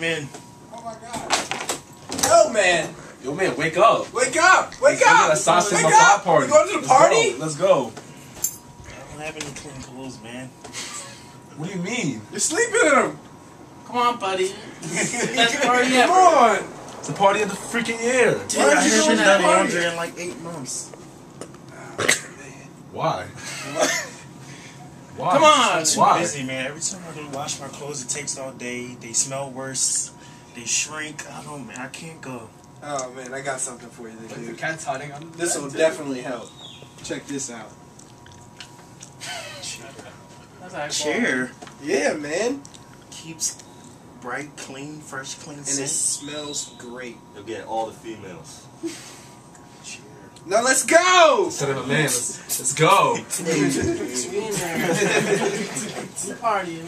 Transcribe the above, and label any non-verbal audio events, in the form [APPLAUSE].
men. Oh my god. Yo, man. Yo, man, wake up. Wake up. Wake We up. got a sausage Wake my up. party. You going to the Let's party? Go. Let's go. I don't have any clean clothes, man. What do you mean? You're sleeping in them. Come on, buddy. [LAUGHS] Best party Come on. It's the party of the freaking year. Dude, Why I haven't doing done that laundry in like eight months. Why? Why? Come on, I'm too Why? busy, man. Every time I go wash my clothes, it takes all day. They smell worse. They shrink. I don't, man. I can't go. Oh man, I got something for you, The dude. cat's hiding on the This bed, will too. definitely help. Check this out. That's Cheer Yeah, man. keeps bright, clean, fresh, clean And it smells great. You'll get all the females. [LAUGHS] Cheer. Now let's go. Instead of a man, let's, let's go. [LAUGHS] Hey, Party.